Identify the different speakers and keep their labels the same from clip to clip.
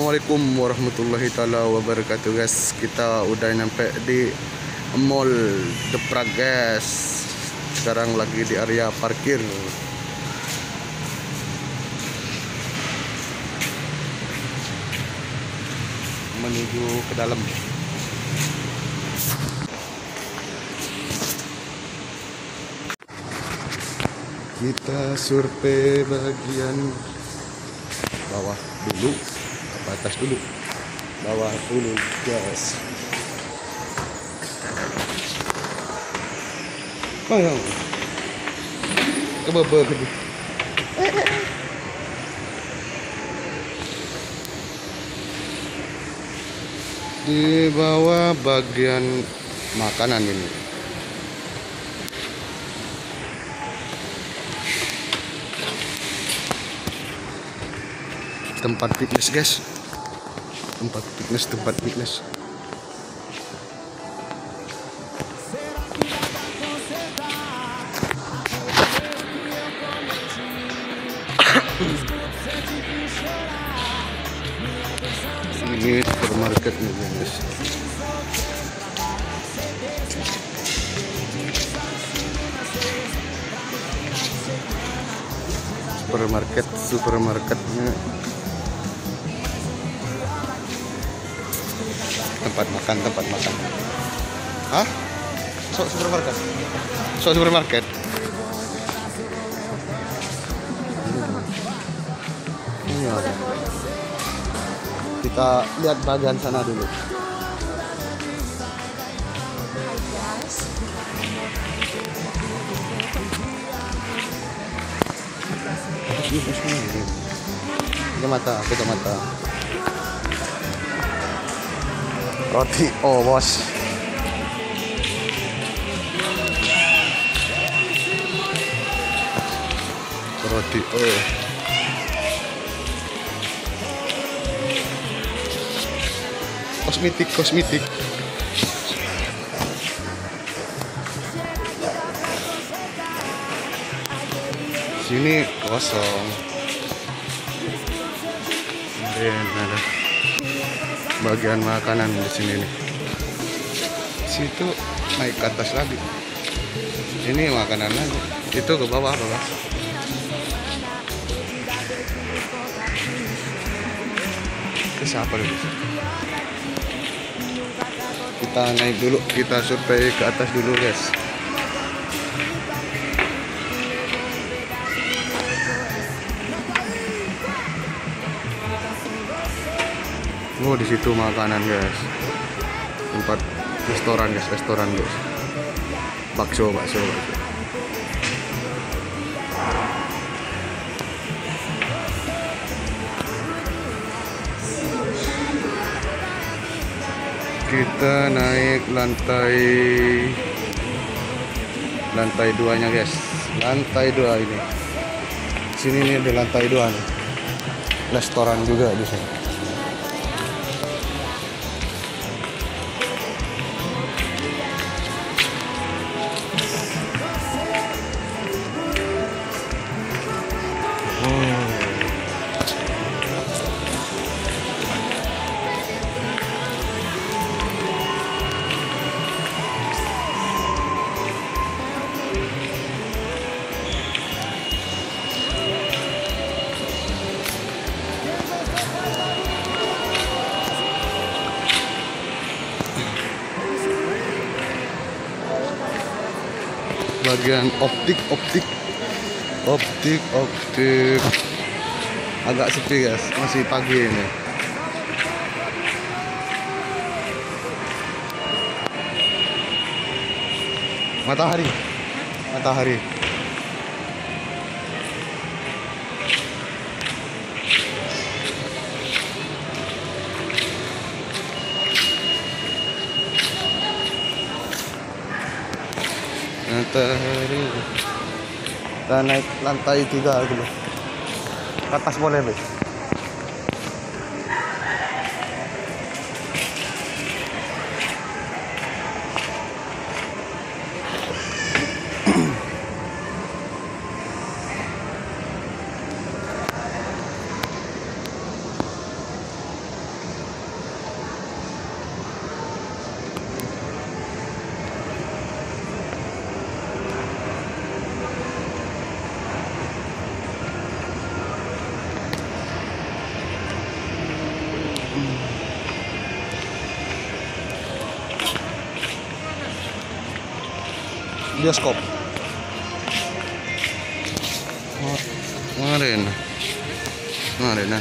Speaker 1: Assalamualaikum warahmatullahi taala wabarakatuh guys. Kita udah nyampe di Mall The Prague guys. Sekarang lagi di area parkir. Menuju ke dalam. Kita survei bagian bawah dulu atas dulu. Bawah dulu guys. Bang, ke bawah ke di bawah bagian makanan ini. Tempat fitness guys tempat fitness tempat fitness. Ini supermarket nih guys. Supermarket supermarketnya tempat makan tempat makan. Hah? Sok supermarket? Sok supermarket? Ini ada kita lihat bagian sana dulu. Kita mata, kita mata. Roti oh. Roti oh. Kosmetik kosmetik. Sini kosong. Dan ada bagian makanan di sini nih. Situ naik ke atas lagi. Ini makanan lagi. Itu ke bawah bawah. Ke siapa dulu? Kita naik dulu, kita survei ke atas dulu guys. Oh di situ makanan guys, tempat restoran guys, restoran guys, bakso bakso bakso. Kita naik lantai lantai duanya guys, lantai dua ini. Sini nih di lantai dua nih, restoran juga di sini. Bagian optik optik. Optik optik. Agak sepi guys. Masih pagi ini. Matahari matahari. Matahari. Kita naik lantai tiga dulu ke atas boleh be bioskop. Kemarin. Kemarin nah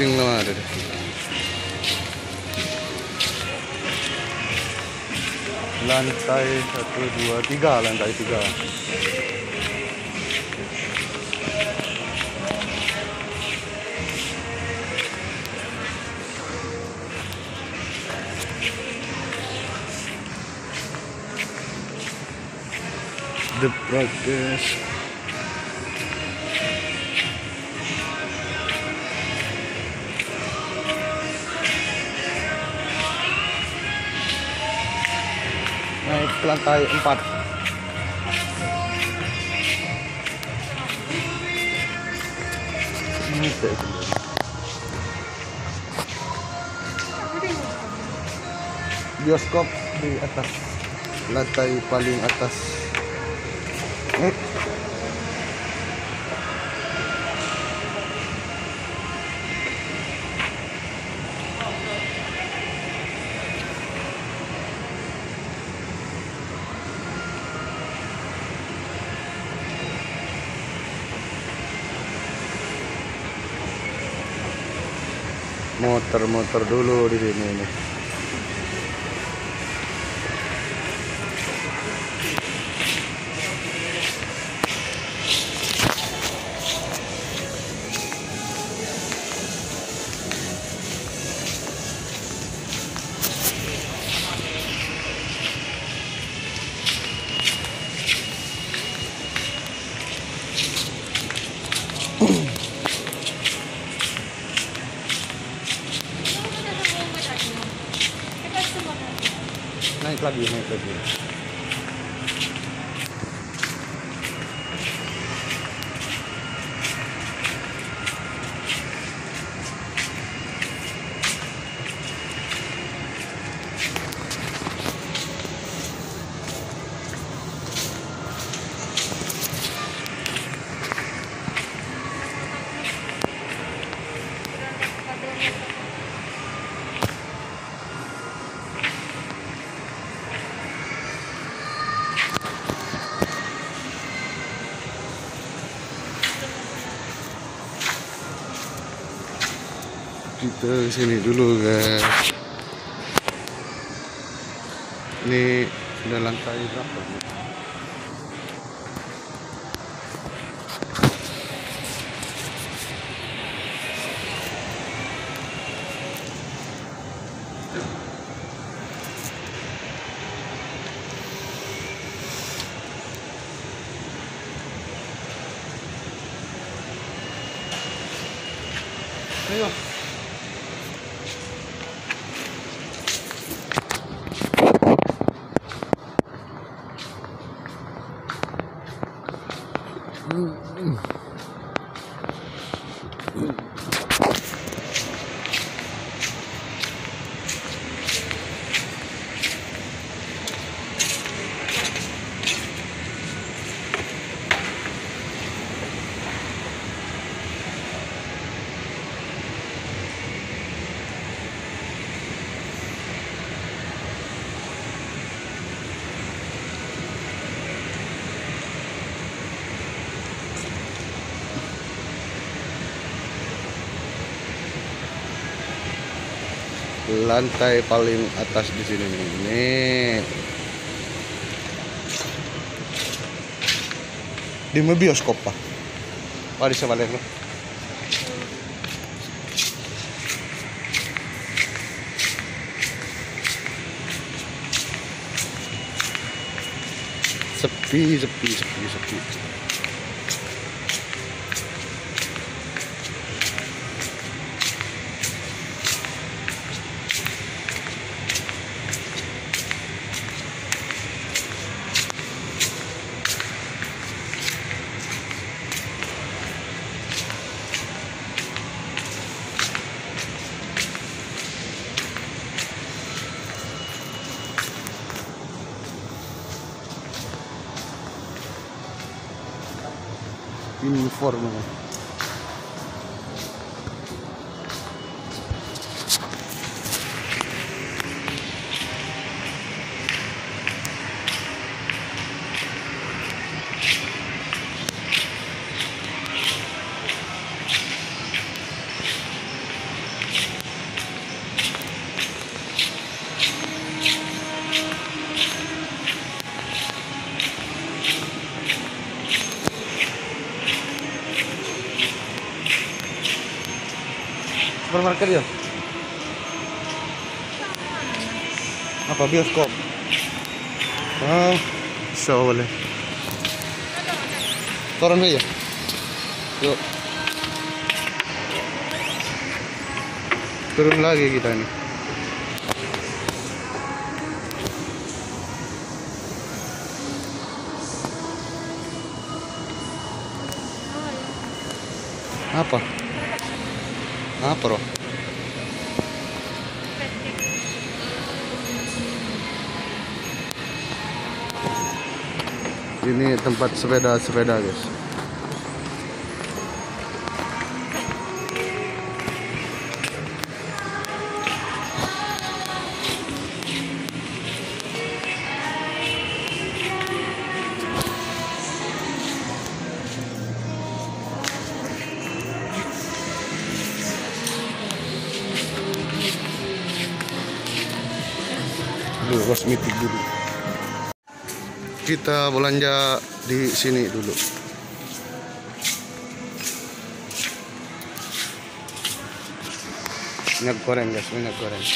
Speaker 1: tinggal ada deh lantai satu dua tiga lantai tiga the progress naik ke lantai 4 ini kayak gini. bioskop di atas. Lantai paling atas motor-motor dulu di sini nih naik lagi kita sini dulu guys ini udah lantai berapa nih? Ayo. Lantai paling atas di sini nih. Nih. Di mau bioskop pak. Pak di sebalik lo. Sepi, sepi, sepi, sepi. fórmula. Supermarket ya apa bioskop? Oh bisa boleh. Turun ya? Yuk. Turun lagi kita nih apa? Apa roh ini tempat sepeda-sepeda guys. Dulu kosmetik dulu kita belanja di sini dulu. Minyak goreng guys minyak goreng.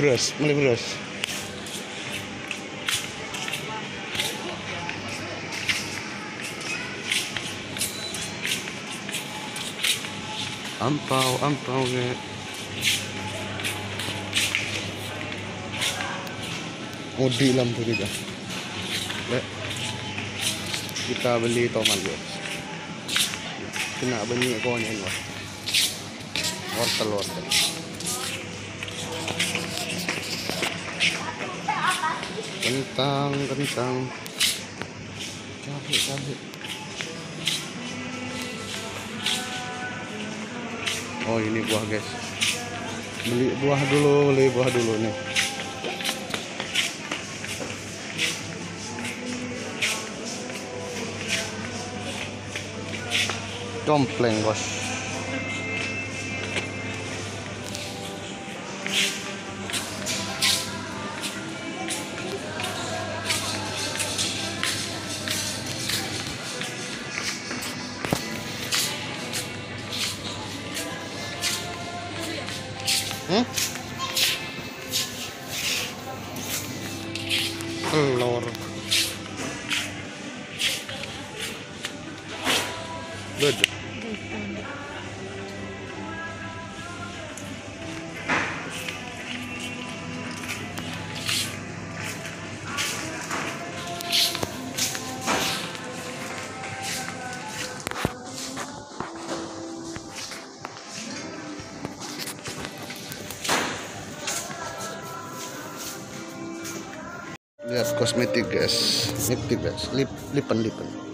Speaker 1: Beras beli beras. Ampau ampau nge Lampu juga Lek. kita beli tomat guys kena banyak konya ini wah. wortel wortel. Kentang kentang. Cabai cabai Oh ini buah guys Beli buah dulu Beli buah dulu nih. Dompleng bos Good. Lihat kosmetik guys, kosmetik guys, lip lipan lipan.